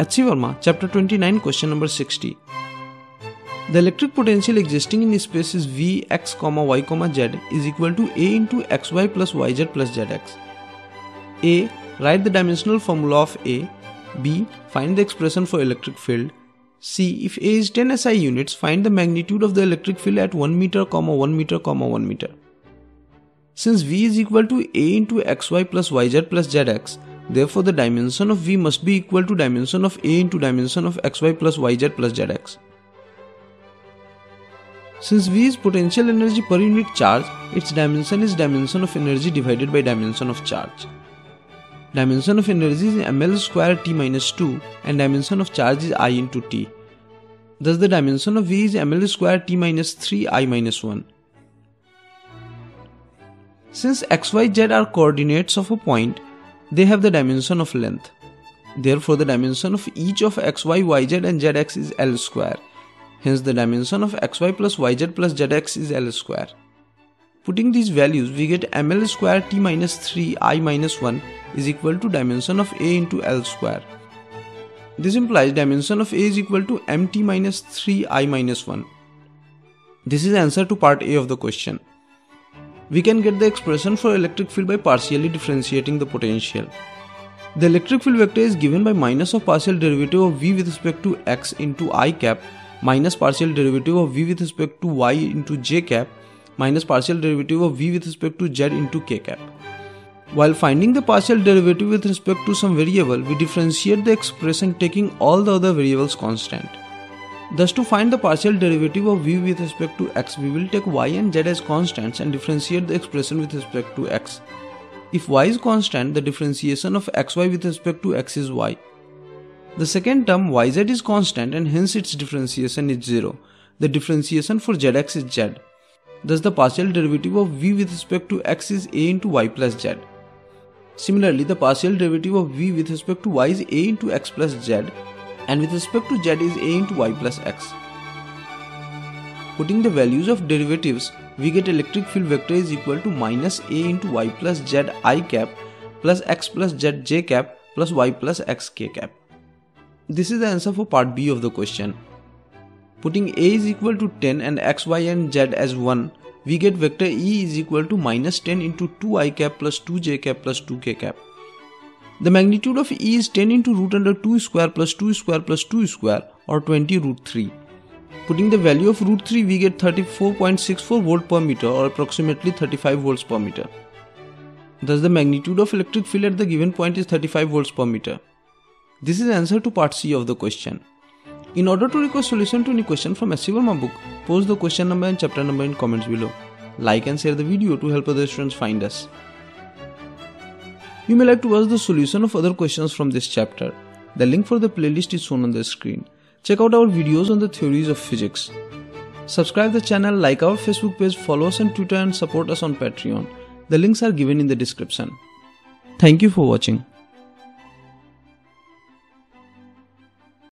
H.C. Verma, chapter 29, question number 60. The electric potential existing in space is V x, y, z is equal to A into xy plus yz plus zx. A. Write the dimensional formula of A. B. Find the expression for electric field. C. If A is 10 SI units, find the magnitude of the electric field at 1 meter, 1 meter, 1 meter. Since V is equal to A into xy plus yz plus zx, Therefore, the dimension of V must be equal to dimension of A into dimension of xy plus yz plus zx. Since V is potential energy per unit charge, its dimension is dimension of energy divided by dimension of charge. Dimension of energy is ml square t minus 2 and dimension of charge is i into t. Thus the dimension of V is ml square t minus 3 i minus 1. Since x, y, z are coordinates of a point, they have the dimension of length. Therefore, the dimension of each of xy, yz and zx is L square. Hence, the dimension of xy plus yz plus zx is L square. Putting these values, we get ml square t minus 3 i minus 1 is equal to dimension of a into L square. This implies dimension of a is equal to mt minus 3 i minus 1. This is answer to part A of the question we can get the expression for electric field by partially differentiating the potential. The electric field vector is given by minus of partial derivative of v with respect to x into i cap minus partial derivative of v with respect to y into j cap minus partial derivative of v with respect to z into k cap. While finding the partial derivative with respect to some variable, we differentiate the expression taking all the other variables constant. Thus to find the partial derivative of v with respect to x, we will take y and z as constants and differentiate the expression with respect to x. If y is constant, the differentiation of xy with respect to x is y. The second term yz is constant and hence its differentiation is 0. The differentiation for zx is z. Thus the partial derivative of v with respect to x is a into y plus z. Similarly, the partial derivative of v with respect to y is a into x plus z and with respect to z is a into y plus x. Putting the values of derivatives, we get electric field vector is equal to minus a into y plus z i cap plus x plus z j cap plus y plus x k cap. This is the answer for part B of the question. Putting a is equal to 10 and x, y and z as 1, we get vector E is equal to minus 10 into 2i cap plus 2j cap plus 2k cap. The magnitude of E is 10 into root under 2 square plus 2 square plus 2 square or 20 root 3. Putting the value of root 3 we get 34.64 volt per meter or approximately 35 volts per meter. Thus the magnitude of electric field at the given point is 35 volts per meter. This is answer to part C of the question. In order to request solution to any question from H.C. Verma book, post the question number and chapter number in comments below. Like and share the video to help other students find us. You may like to watch the solution of other questions from this chapter. The link for the playlist is shown on the screen. Check out our videos on the theories of physics. Subscribe the channel, like our Facebook page, follow us on Twitter and support us on Patreon. The links are given in the description. Thank you for watching.